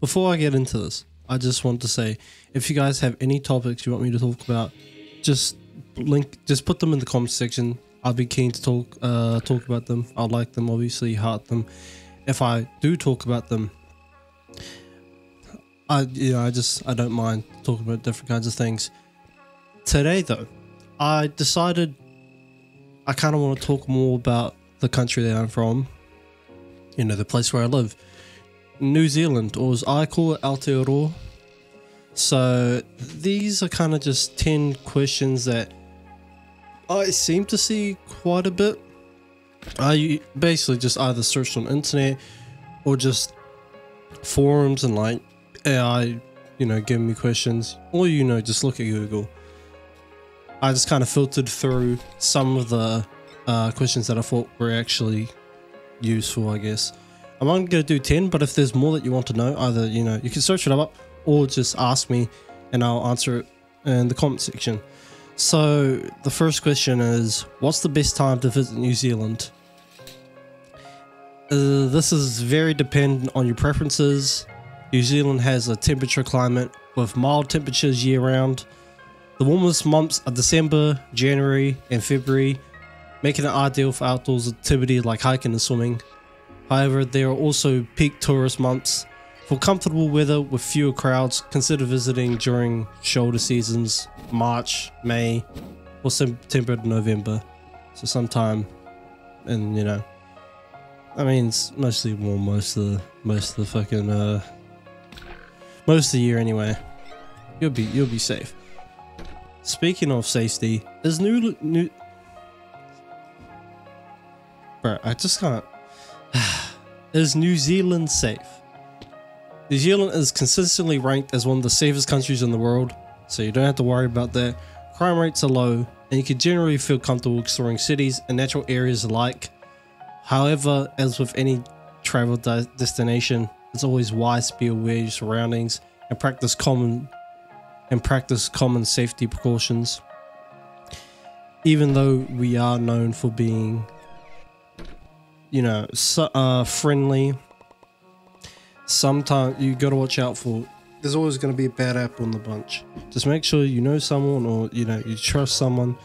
before I get into this, I just want to say if you guys have any topics you want me to talk about, just link, just put them in the comment section. I'll be keen to talk, uh, talk about them. I like them, obviously, heart them. If I do talk about them, I, you know, I just, I don't mind talking about different kinds of things. Today, though, I decided I kind of want to talk more about the country that I'm from. You know, the place where I live. New Zealand, or as I call it, Aotearoa. So these are kind of just 10 questions that I seem to see quite a bit. I basically just either searched on internet or just forums and like AI, you know, giving me questions, or you know, just look at Google. I just kind of filtered through some of the uh, questions that I thought were actually useful, I guess. I'm only going to do 10, but if there's more that you want to know, either, you know, you can search it up or just ask me and I'll answer it in the comment section. So, the first question is What's the best time to visit New Zealand? Uh, this is very dependent on your preferences. New Zealand has a temperature climate with mild temperatures year round. The warmest months are December, January, and February, making it ideal for outdoors activities like hiking and swimming. However, there are also peak tourist months. For comfortable weather with fewer crowds, consider visiting during shoulder seasons, March, May, or September to November. So sometime and you know, I mean, it's mostly warm most of the, most of the fucking, uh, most of the year anyway. You'll be, you'll be safe. Speaking of safety, is new, new, bro, I just can't. is New Zealand safe? New Zealand is consistently ranked as one of the safest countries in the world, so you don't have to worry about that. Crime rates are low, and you can generally feel comfortable exploring cities and natural areas alike. However, as with any travel de- destination, it's always wise to be aware of your surroundings and practice common and practice common safety precautions. Even though we are known for being you know, so, uh, friendly. Sometimes you got to watch out for. There's always going to be a bad apple in the bunch. Just make sure you know someone, or you know you trust someone,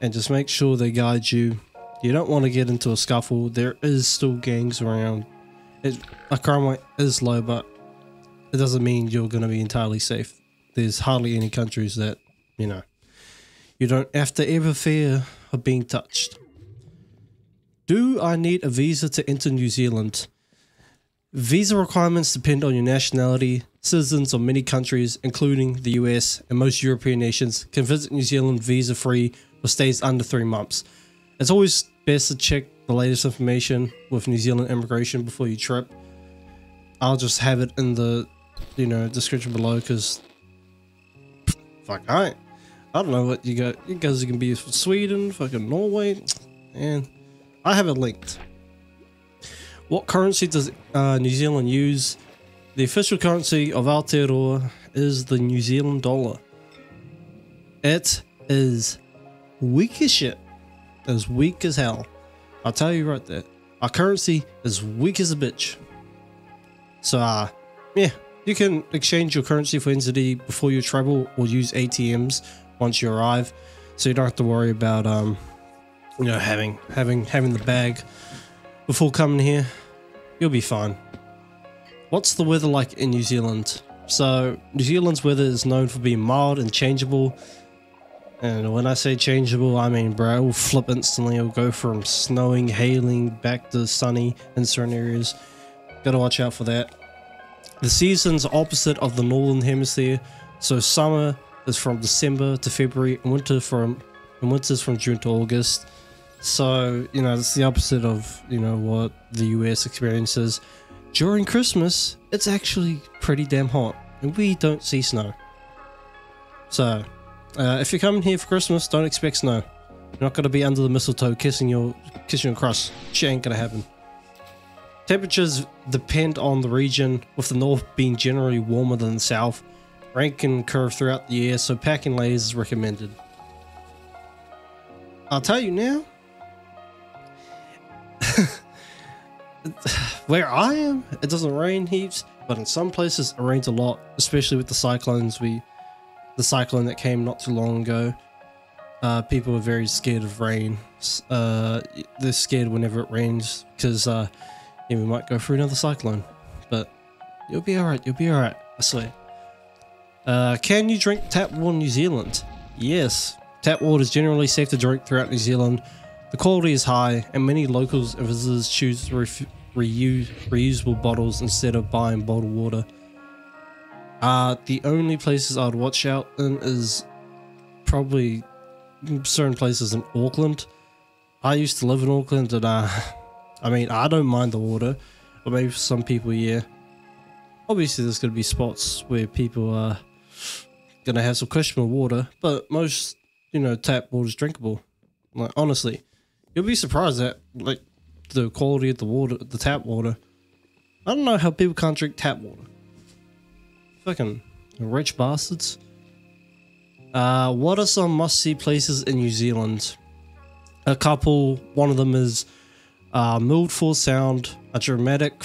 and just make sure they guide you. You don't want to get into a scuffle. There is still gangs around. It, a crime rate is low, but it doesn't mean you're going to be entirely safe. There's hardly any countries that you know you don't have to ever fear of being touched. Do I need a visa to enter New Zealand? Visa requirements depend on your nationality. Citizens of many countries, including the US and most European nations, can visit New Zealand visa free for stays under three months. It's always best to check the latest information with New Zealand immigration before you trip. I'll just have it in the you know description below because fuck I I don't know what you got. You guys can be from Sweden, fucking Norway, and I have it linked. What currency does uh, New Zealand use? The official currency of Aotearoa is the New Zealand dollar. It is weak as shit. As weak as hell. I'll tell you right there. Our currency is weak as a bitch. So, uh, yeah, you can exchange your currency for NZD before you travel or use ATMs once you arrive. So you don't have to worry about, um, you know, having having having the bag before coming here, you'll be fine. What's the weather like in New Zealand? So New Zealand's weather is known for being mild and changeable. And when I say changeable, I mean, bro, it will flip instantly. It'll go from snowing, hailing, back to sunny in certain areas. Gotta watch out for that. The season's opposite of the northern hemisphere, so summer is from December to February, and winter from and winter's from June to August. So, you know, it's the opposite of, you know, what the US experiences. During Christmas, it's actually pretty damn hot, and we don't see snow. So, uh, if you're coming here for Christmas, don't expect snow. You're not going to be under the mistletoe kissing your kissing your cross. Shit ain't going to happen. Temperatures depend on the region, with the north being generally warmer than the south. Rain can curve throughout the year, so packing layers is recommended. I'll tell you now. where I am, it doesn't rain heaps. but in some places it rains a lot, especially with the cyclones. We, the cyclone that came not too long ago, uh, people are very scared of rain. Uh, they're scared whenever it rains because uh, yeah, we might go through another cyclone. But you'll be alright. You'll be alright. I swear. Uh, can you drink tap water in New Zealand? Yes. Tap water is generally safe to drink throughout New Zealand. The quality is high, and many locals and visitors choose reuse, reusable bottles instead of buying bottled water. Uh, the only places I'd watch out in is probably certain places in Auckland. I used to live in Auckland, and uh, I mean, I don't mind the water, but maybe for some people, yeah. Obviously, there's going to be spots where people are going to have some questionable water, but most, you know, tap water is drinkable. Like, honestly, you'll be surprised at, like, the quality of the water, the tap water. I don't know how people can't drink tap water. Fucking rich bastards. Uh, what are some must-see places in New Zealand? A couple. One of them is uh, Milford Sound, a dramatic,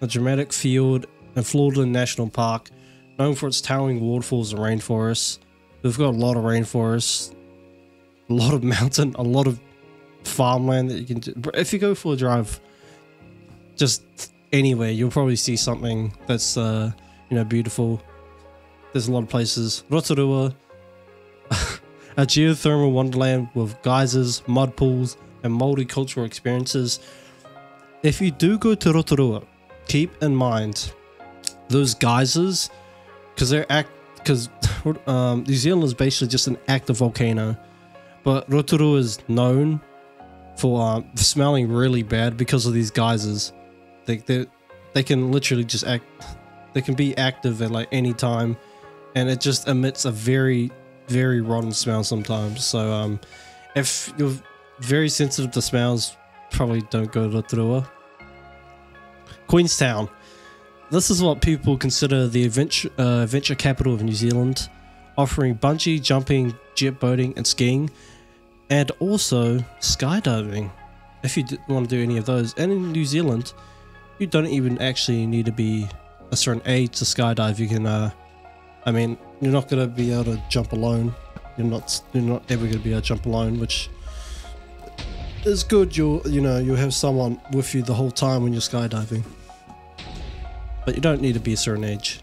a dramatic fiord in Fiordland National Park, known for its towering waterfalls and rainforests. We've got a lot of rainforests, a lot of mountain, a lot of farmland that you can do. If you go for a drive, just anywhere, you'll probably see something that's uh, you know beautiful. There's a lot of places. Rotorua, a geothermal wonderland with geysers, mud pools, and multicultural experiences. If you do go to Rotorua, keep in mind those geysers, because they're act because um, New Zealand is basically just an active volcano, but Rotorua is known for um, smelling really bad because of these geysers. They they they can literally just act. They can be active at like any time, and it just emits a very very rotten smell sometimes. So um, if you're very sensitive to smells, probably don't go to Rotorua. Queenstown. This is what people consider the adventure, uh, adventure capital of New Zealand, offering bungee jumping, jet boating, and skiing, and also skydiving. If you want to do any of those, and in New Zealand, you don't even actually need to be a certain age to skydive. You can, uh, I mean, you're not going to be able to jump alone. You're not, you're not ever going to be able to jump alone, which is good. You'll, you know, you'll have someone with you the whole time when you're skydiving. But you don't need to be a certain age.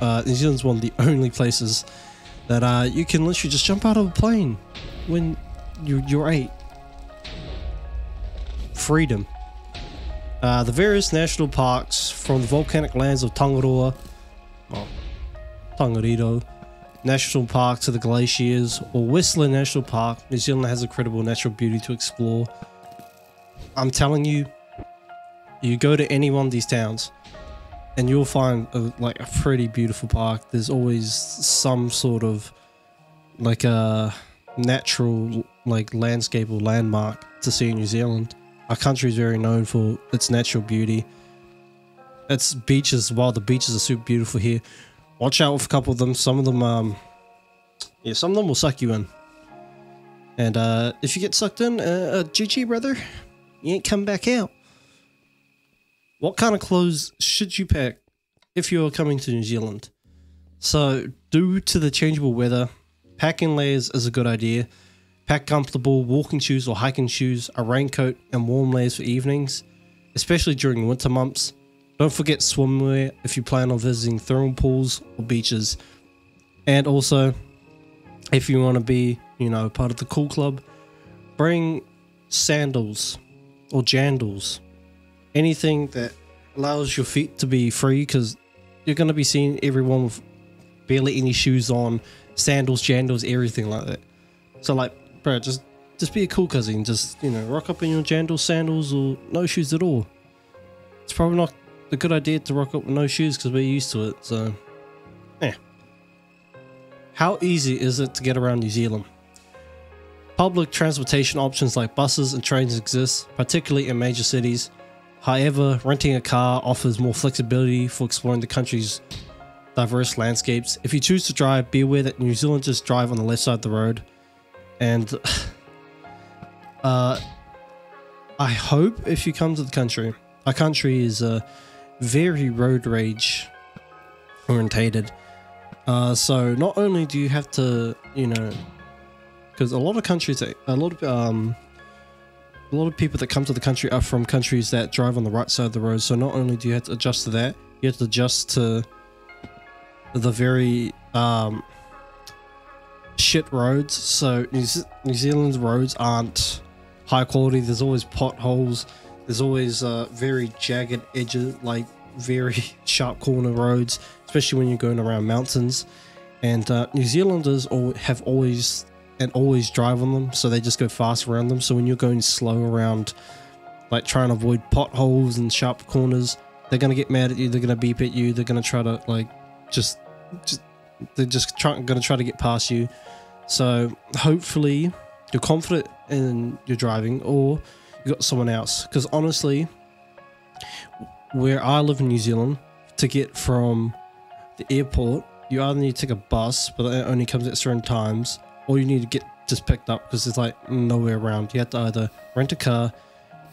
Uh, New Zealand's one of the only places that uh, you can literally just jump out of a plane when you, you're eight. Freedom. Uh, the various national parks from the volcanic lands of Tongaroa, well, Tongariro, National Park to the glaciers, or Whistler National Park, New Zealand has incredible natural beauty to explore. I'm telling you, you go to any one of these towns, and you'll find a, like a pretty beautiful park. There's always some sort of like a natural like landscape or landmark to see in New Zealand. Our country is very known for its natural beauty. Its beaches, while the beaches are super beautiful here, watch out with a couple of them. Some of them, um, yeah, some of them will suck you in. And uh, if you get sucked in, uh, uh, GG, brother, you ain't come back out. What kind of clothes should you pack if you're coming to New Zealand? So, due to the changeable weather, packing layers is a good idea. Pack comfortable walking shoes or hiking shoes, a raincoat, and warm layers for evenings, especially during winter months. Don't forget swimwear if you plan on visiting thermal pools or beaches. And also, if you want to be, you know, part of the cool club, bring sandals or jandals. Anything that allows your feet to be free because you're going to be seeing everyone with barely any shoes on, sandals, jandals, everything like that. So, like, bro, just just be a cool cousin. Just you know, rock up in your jandals, sandals, or no shoes at all. It's probably not a good idea to rock up with no shoes because we're used to it. So, yeah. How easy is it to get around New Zealand? Public transportation options like buses and trains exist, particularly in major cities. However, renting a car offers more flexibility for exploring the country's diverse landscapes. If you choose to drive, be aware that New Zealanders drive on the left side of the road. And uh, I hope if you come to the country, our country is uh, very road rage orientated. Uh, so not only do you have to, you know, because a lot of countries, a lot of um, a lot of people that come to the country are from countries that drive on the right side of the road. So not only do you have to adjust to that, you have to adjust to the very um, shit roads. So New, New Zealand's roads aren't high quality. There's always potholes. There's always uh, very jagged edges, like very sharp corner roads, especially when you're going around mountains. And uh, New Zealanders all have always and always drive on them, so they just go fast around them. So when you're going slow around, like trying to avoid potholes and sharp corners, they're gonna get mad at you. They're gonna beep at you. They're gonna try to like just, just they're just try, gonna try to get past you. So hopefully you're confident in your driving, or you've got someone else. Because honestly, where I live in New Zealand, to get from the airport, you either need to take a bus, but it only comes at certain times, or you need to get just picked up because there's like nowhere around. You have to either rent a car,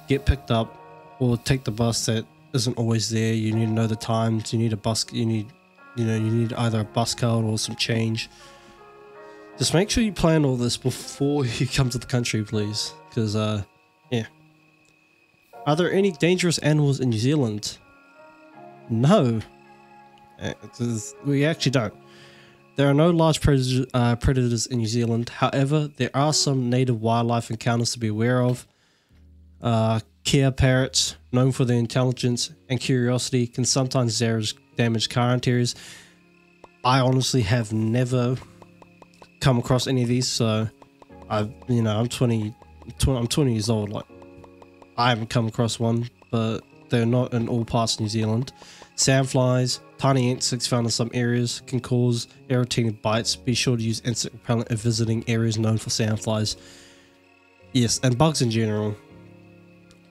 get picked up, or take the bus that isn't always there. You need to know the times. You need a bus. You need, you know, you need either a bus card or some change. Just make sure you plan all this before you come to the country, please. Because, uh, yeah. Are there any dangerous animals in New Zealand? No. Uh, We actually don't. There are no large predators, uh, predators in New Zealand. However, there are some native wildlife encounters to be aware of. Uh, Kea parrots, known for their intelligence and curiosity, can sometimes damage car interiors. I honestly have never come across any of these, so I've, you know, I'm 20, 20 I'm 20 years old. Like, I haven't come across one, but they're not in all parts of New Zealand. Sandflies, tiny insects found in some areas can cause irritating bites. Be sure to use insect repellent if visiting areas known for sandflies. Yes, and bugs in general.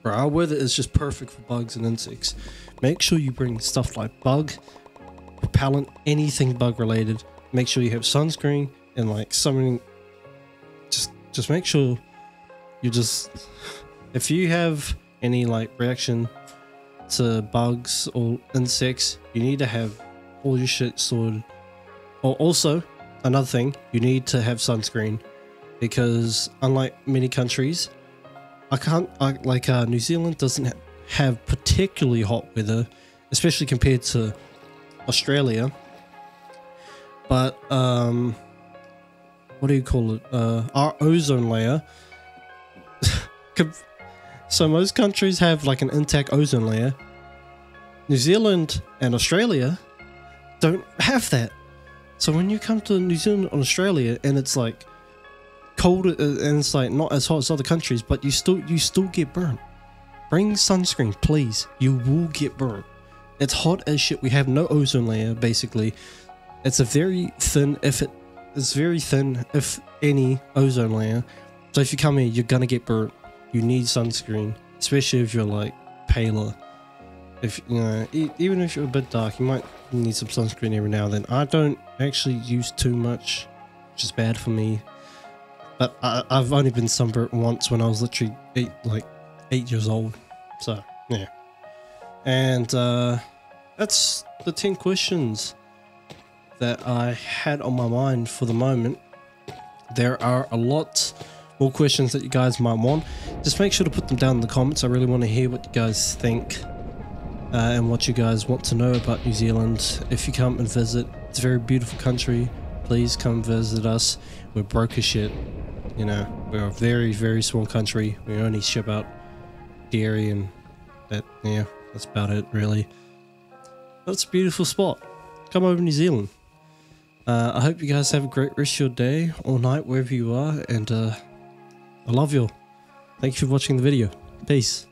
Bro, our weather is just perfect for bugs and insects. Make sure you bring stuff like bug, repellent, anything bug related. Make sure you have sunscreen and like something. Just, just make sure you just. If you have any like reaction to bugs or insects, you need to have all your shit sorted. Or also, another thing, you need to have sunscreen because unlike many countries, I can't I, like uh, New Zealand doesn't ha- have particularly hot weather, especially compared to Australia. But um, what do you call it? Uh, our ozone layer. so most countries have like an intact ozone layer. New Zealand and Australia don't have that. So when you come to New Zealand and Australia and it's like cold uh, and it's like not as hot as other countries, but you still you still get burnt. Bring sunscreen, please. You will get burnt. It's hot as shit. We have no ozone layer basically. It's a very thin if it it's very thin if any ozone layer. So if you come here, you're gonna get burnt. You need sunscreen, especially if you're like paler. If you know, e- even if you're a bit dark, you might need some sunscreen every now and then. I don't actually use too much, which is bad for me. But I, I've only been sunburnt once when I was literally eight, like eight years old. So yeah, and uh, that's the ten questions that I had on my mind for the moment. There are a lot more questions that you guys might want. Just make sure to put them down in the comments. I really want to hear what you guys think uh, and what you guys want to know about New Zealand. If you come and visit, it's a very beautiful country. Please come visit us. We're broke as shit. You know, we're a very, very small country. We only ship out dairy and that, yeah, that's about it, really. It's a beautiful spot. Come over to New Zealand. Uh, I hope you guys have a great rest of your day or night, wherever you are, and uh, I love you all. Thank you for watching the video. Peace.